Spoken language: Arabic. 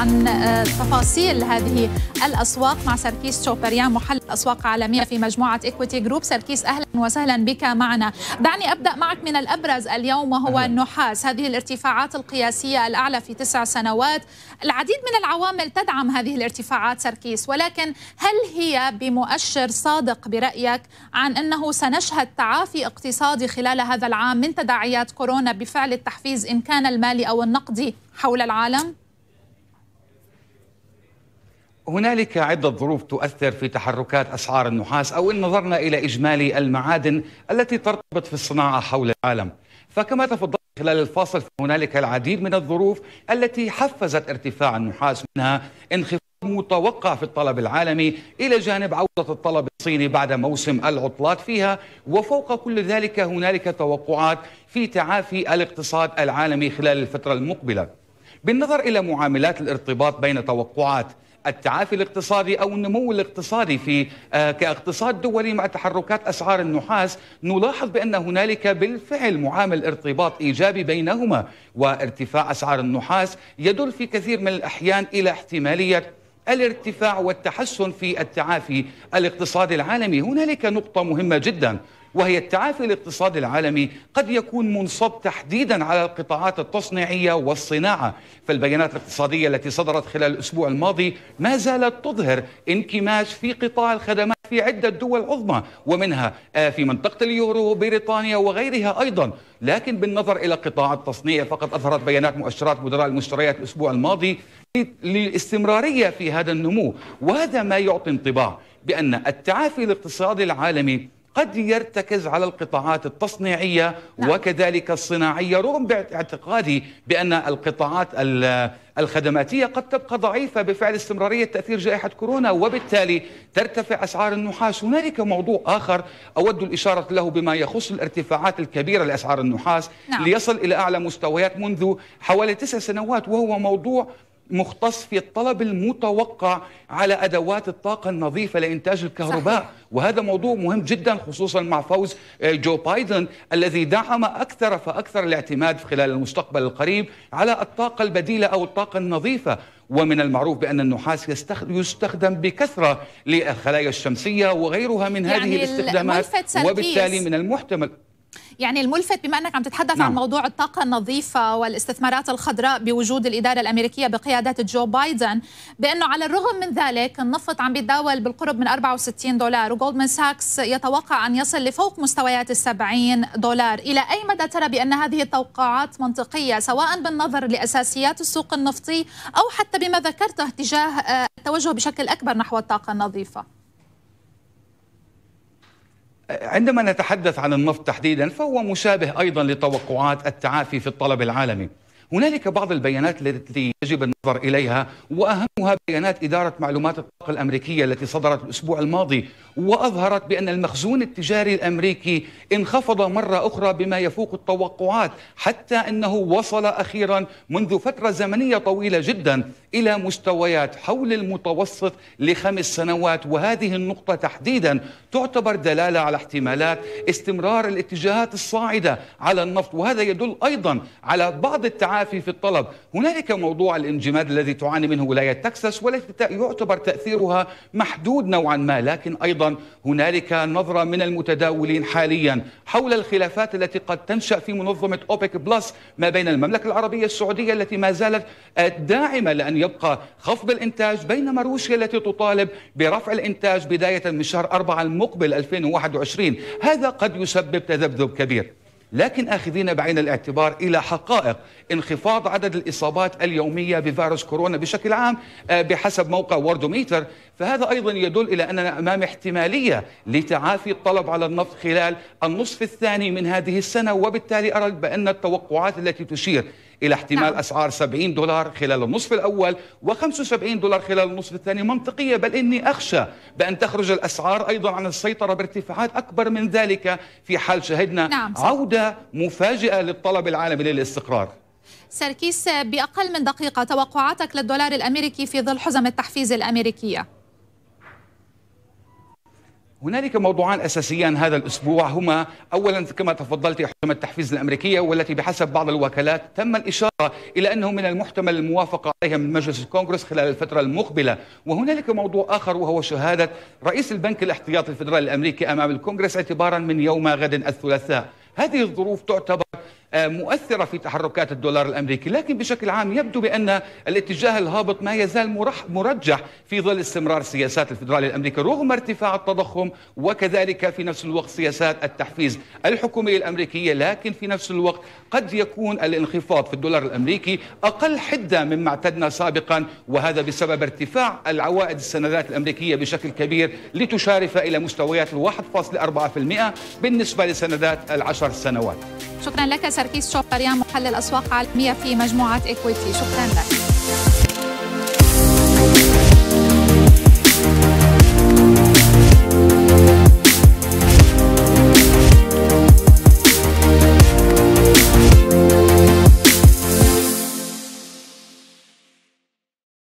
عن تفاصيل هذه الأسواق مع سركيس شوبريان محلل أسواق عالمية في مجموعة Equiti Group سركيس أهلا وسهلا بك معنا. دعني أبدأ معك من الأبرز اليوم وهو أهلا. النحاس. هذه الارتفاعات القياسية الأعلى في تسع سنوات. العديد من العوامل تدعم هذه الارتفاعات سركيس. ولكن هل هي بمؤشر صادق برأيك عن أنه سنشهد تعافي اقتصادي خلال هذا العام من تداعيات كورونا بفعل التحفيز إن كان المالي أو النقدي حول العالم؟ هنالك عدة ظروف تؤثر في تحركات أسعار النحاس أو إن نظرنا إلى إجمالي المعادن التي ترتبط في الصناعة حول العالم. فكما تفضلت خلال الفاصل هنالك العديد من الظروف التي حفزت ارتفاع النحاس منها انخفاض متوقع في الطلب العالمي إلى جانب عودة الطلب الصيني بعد موسم العطلات فيها. وفوق كل ذلك هنالك توقعات في تعافي الاقتصاد العالمي خلال الفترة المقبلة. بالنظر إلى معاملات الارتباط بين توقعات التعافي الاقتصادي أو النمو الاقتصادي في آه، كاقتصاد دولي مع تحركات أسعار النحاس نلاحظ بأن هنالك بالفعل معامل ارتباط إيجابي بينهما وارتفاع أسعار النحاس يدل في كثير من الأحيان إلى احتمالية الارتفاع والتحسن في التعافي الاقتصادي العالمي. هنالك نقطة مهمة جدا. وهي التعافي الاقتصادي العالمي قد يكون منصب تحديدا على القطاعات التصنيعية والصناعة. فالبيانات الاقتصادية التي صدرت خلال الأسبوع الماضي ما زالت تظهر انكماش في قطاع الخدمات في عدة دول عظمى ومنها آه، في منطقة اليورو بريطانيا وغيرها أيضا. لكن بالنظر إلى قطاع التصنيع فقد أظهرت بيانات مؤشرات مدراء المشتريات الأسبوع الماضي للاستمرارية في هذا النمو. وهذا ما يعطي انطباع بأن التعافي الاقتصادي العالمي قد يرتكز على القطاعات التصنيعية نعم. وكذلك الصناعية رغم باعتقادي بأن القطاعات الخدماتية قد تبقى ضعيفة بفعل استمرارية تأثير جائحة كورونا وبالتالي ترتفع أسعار النحاس هنالك موضوع آخر أود الإشارة له بما يخص الارتفاعات الكبيرة لأسعار النحاس نعم. ليصل إلى أعلى مستويات منذ حوالي تسع سنوات وهو موضوع مختص في الطلب المتوقع على أدوات الطاقة النظيفة لإنتاج الكهرباء. صحيح. وهذا موضوع مهم جدا خصوصا مع فوز آه، جو بايدن الذي دعم أكثر فأكثر الاعتماد خلال المستقبل القريب على الطاقة البديلة أو الطاقة النظيفة. ومن المعروف بأن النحاس يستخدم بكثرة للخلايا الشمسية وغيرها من يعني هذه الاستخدامات وبالتالي من المحتمل يعني الملفت بما أنك عم تتحدث نعم. عن موضوع الطاقة النظيفة والاستثمارات الخضراء بوجود الإدارة الأمريكية بقياده جو بايدن بأنه على الرغم من ذلك النفط عم بيتداول بالقرب من 64 دولار وجولدمان ساكس يتوقع أن يصل لفوق مستويات ال 70 دولار، إلى أي مدى ترى بأن هذه التوقعات منطقية سواء بالنظر لأساسيات السوق النفطي أو حتى بما ذكرته تجاه آه، التوجه بشكل أكبر نحو الطاقة النظيفة؟ عندما نتحدث عن النفط تحديدا فهو مشابه أيضا لتوقعات التعافي في الطلب العالمي. هنالك بعض البيانات التي يجب النظر إليها وأهمها بيانات إدارة معلومات الأمريكية التي صدرت الأسبوع الماضي وأظهرت بأن المخزون التجاري الأمريكي انخفض مرة أخرى بما يفوق التوقعات حتى أنه وصل أخيرا منذ فترة زمنية طويلة جدا إلى مستويات حول المتوسط لخمس سنوات وهذه النقطة تحديدا تعتبر دلالة على احتمالات استمرار الاتجاهات الصاعدة على النفط وهذا يدل أيضا على بعض التعافي في الطلب. هنالك موضوع الانجماد الذي تعاني منه ولاية تكساس والتي يعتبر تأثيرها محدود نوعا ما لكن أيضا هنالك نظرة من المتداولين حاليا حول الخلافات التي قد تنشأ في منظمة أوبك بلس ما بين المملكة العربية السعودية التي ما زالت داعمة لأن يبقى خفض الإنتاج بينما روسيا التي تطالب برفع الإنتاج بداية من شهر أربعة المقبل 2021 هذا قد يسبب تذبذب كبير. لكن آخذين بعين الاعتبار إلى حقائق. انخفاض عدد الإصابات اليومية بفيروس كورونا بشكل عام آه، بحسب موقع ووردوميتر. فهذا أيضا يدل إلى أننا أمام احتمالية لتعافي الطلب على النفط خلال النصف الثاني من هذه السنة. وبالتالي أرى بأن التوقعات التي تشير إلى احتمال نعم. أسعار 70 دولار خلال النصف الأول و75 دولار خلال النصف الثاني منطقية بل إني أخشى بأن تخرج الأسعار أيضا عن السيطرة بارتفاعات أكبر من ذلك في حال شهدنا نعم. عودة مفاجئة للطلب العالمي للاستقرار سركيس بأقل من دقيقة توقعاتك للدولار الأمريكي في ظل حزم التحفيز الأمريكية هنالك موضوعان أساسيان هذا الأسبوع. هما اولا كما تفضلت حجم التحفيز الأمريكية والتي بحسب بعض الوكالات تم الإشارة إلى أنه من المحتمل الموافقة عليها من مجلس الكونغرس خلال الفترة المقبلة. وهنالك موضوع آخر وهو شهادة رئيس البنك الاحتياطي الفدرالي الأمريكي أمام الكونغرس اعتبارا من يوم غد الثلاثاء. هذه الظروف تعتبر مؤثرة في تحركات الدولار الأمريكي لكن بشكل عام يبدو بأن الاتجاه الهابط ما يزال مرجح في ظل استمرار سياسات الفدرالي الأمريكي رغم ارتفاع التضخم وكذلك في نفس الوقت سياسات التحفيز الحكومية الأمريكية لكن في نفس الوقت قد يكون الانخفاض في الدولار الأمريكي أقل حدة مما اعتدنا سابقا وهذا بسبب ارتفاع العوائد السندات الأمريكية بشكل كبير لتشارف إلى مستويات 1.4% بالنسبة لسندات العشر سنوات. شكرا لك سركيس شوبريان محلل أسواق عالمية في مجموعة إكويتي. شكرا لك.